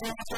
Thank you.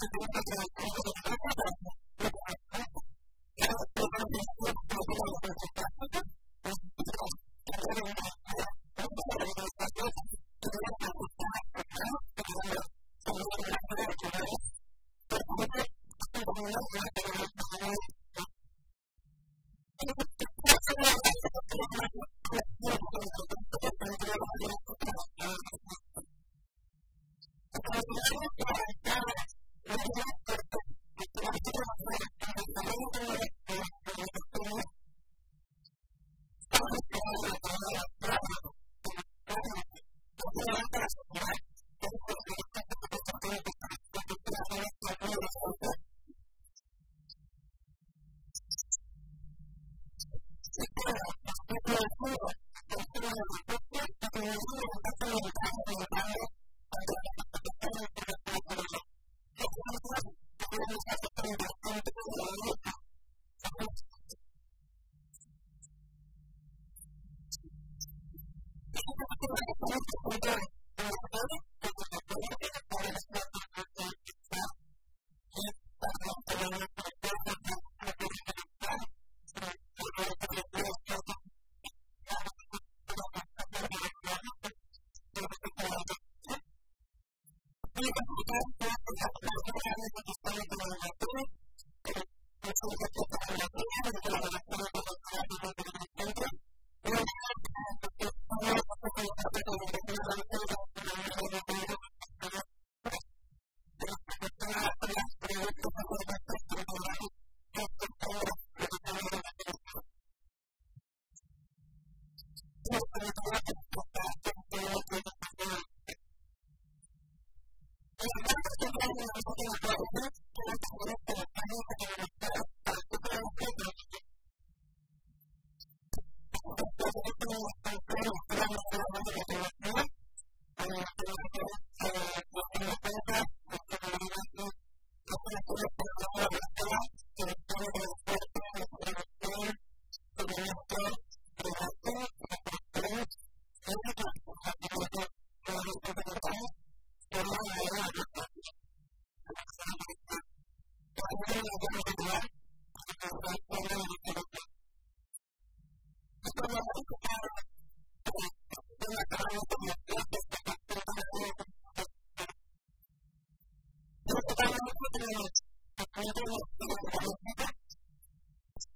to do Gracias. Thank you.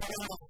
Thank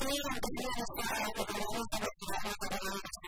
Thank you.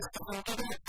食べて。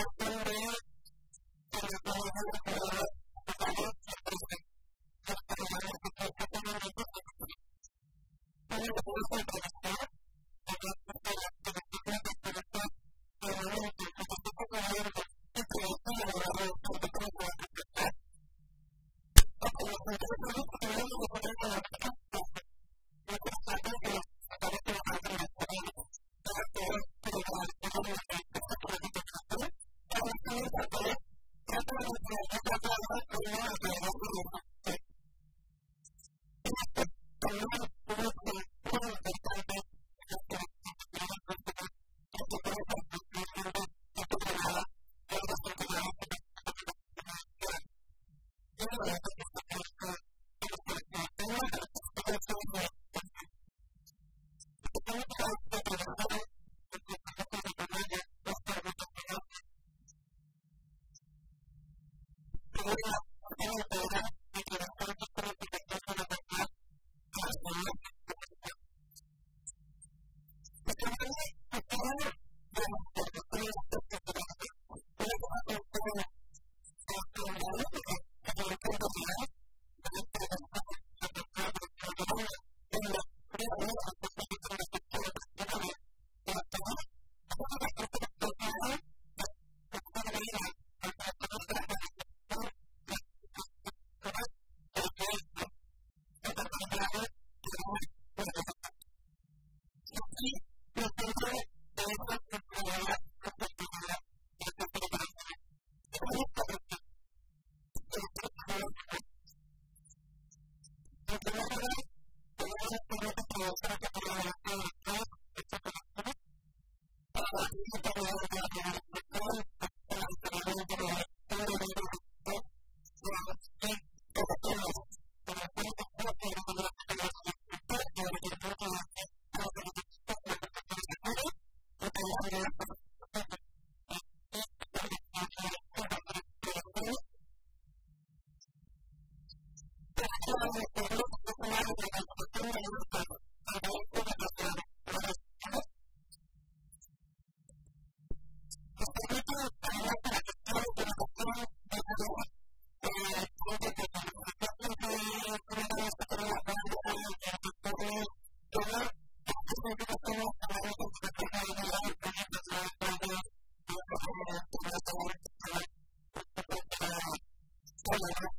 Thank you.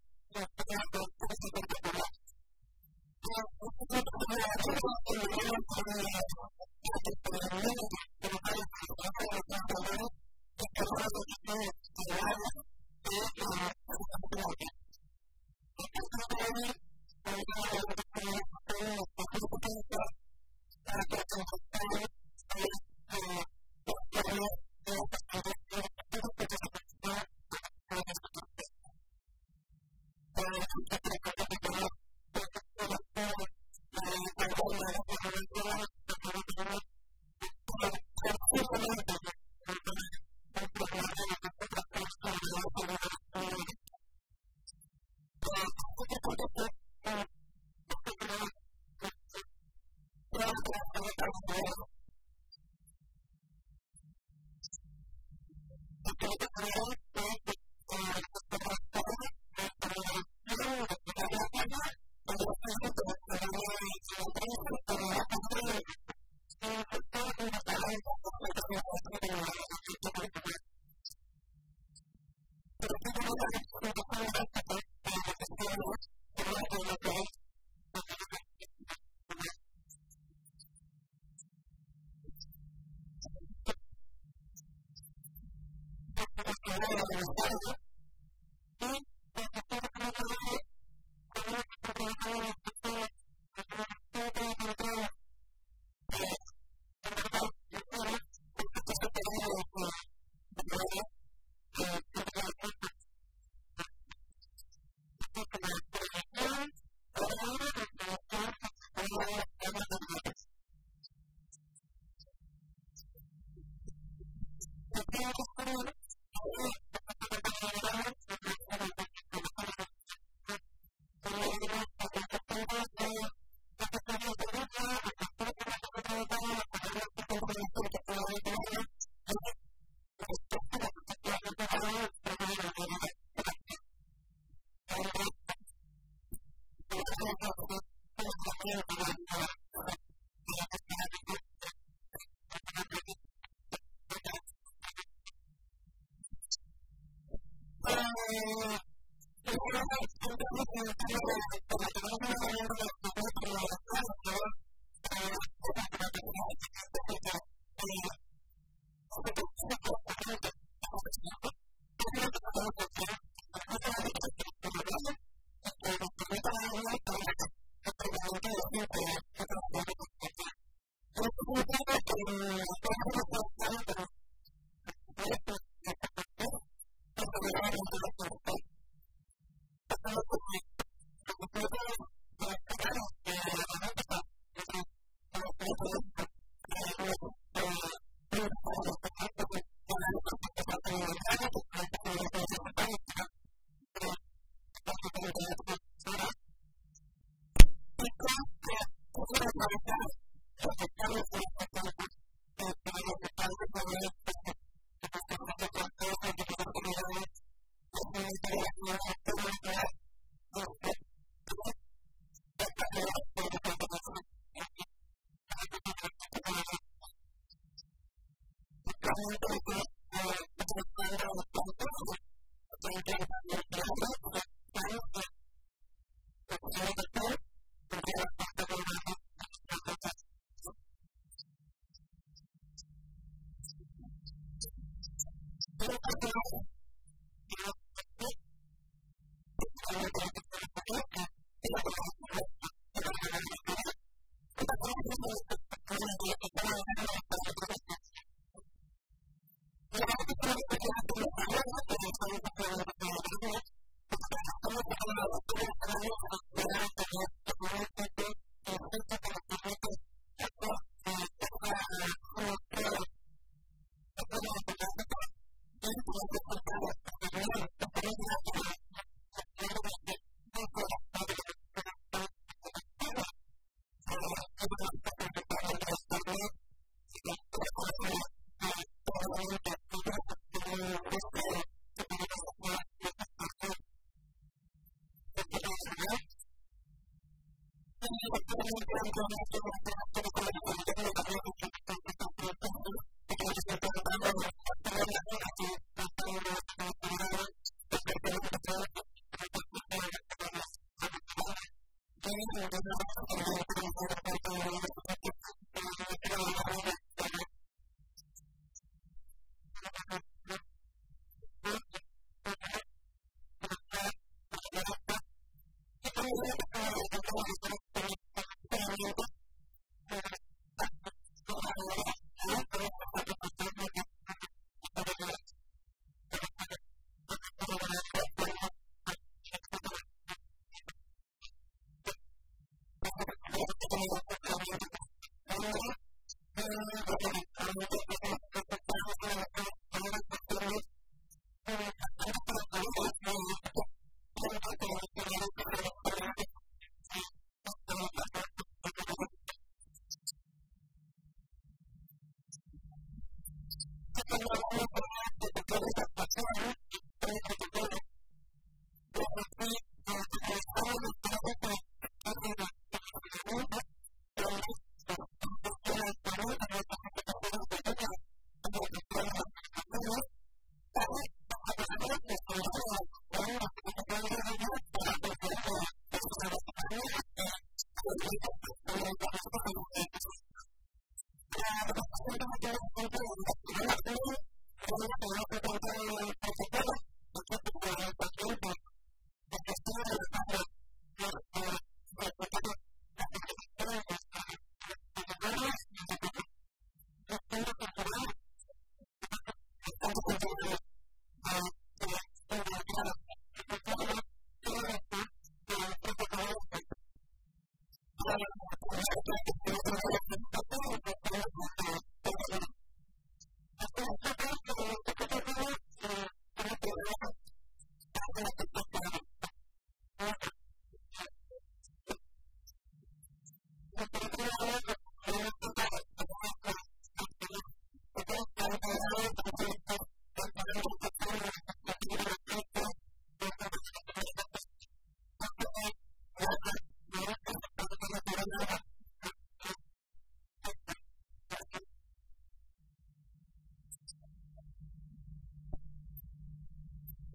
Thank you.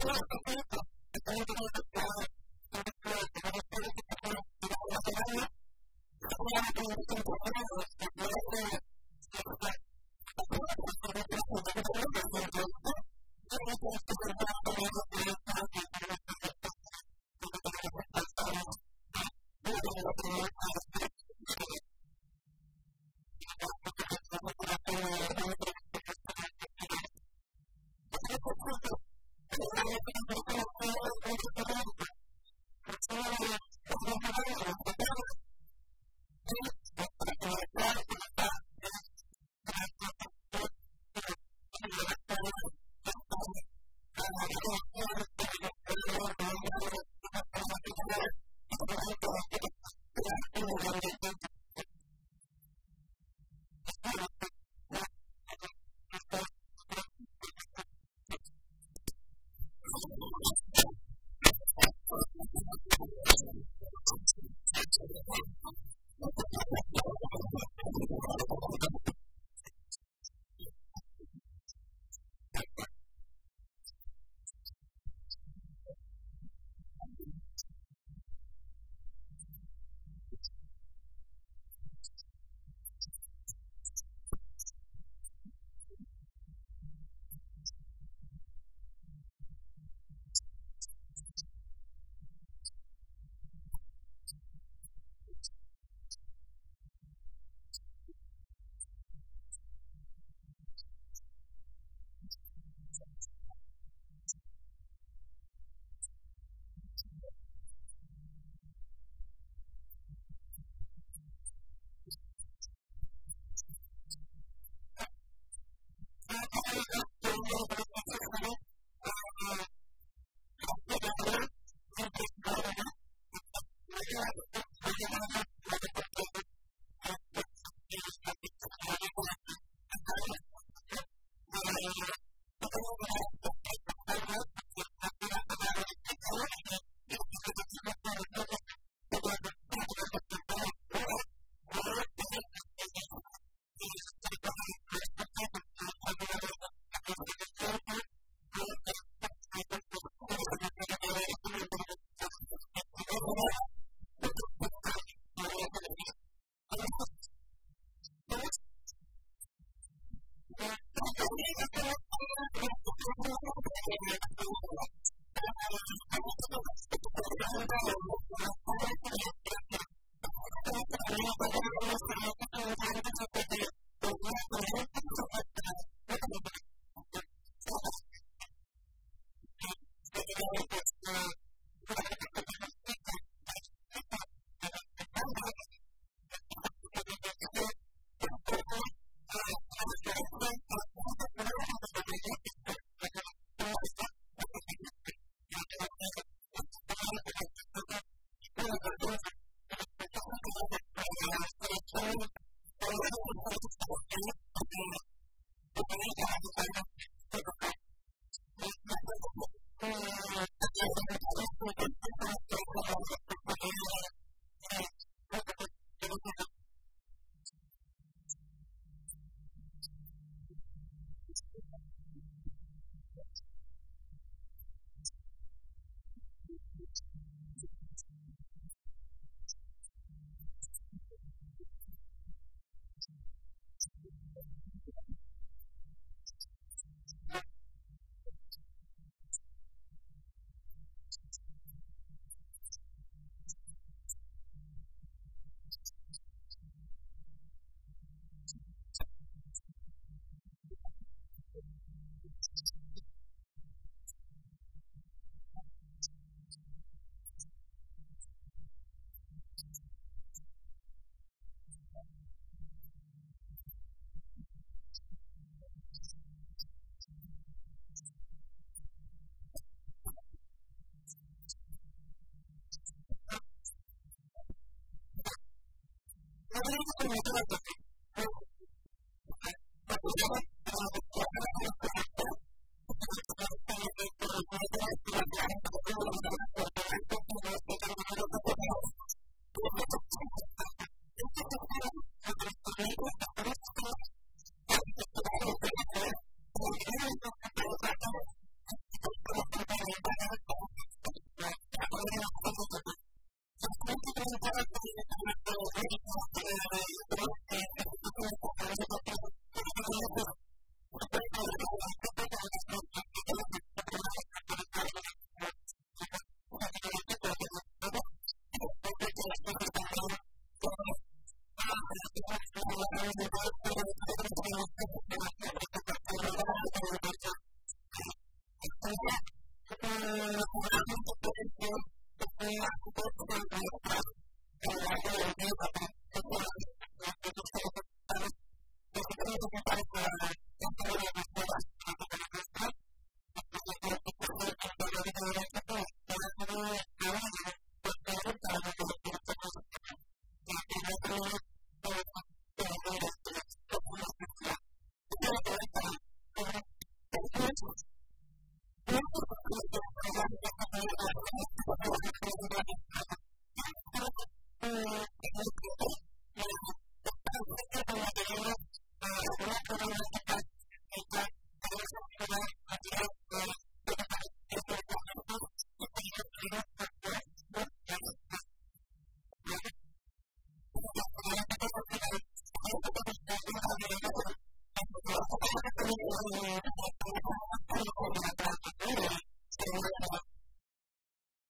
Thank you. 食べることもできなくて。Thank you.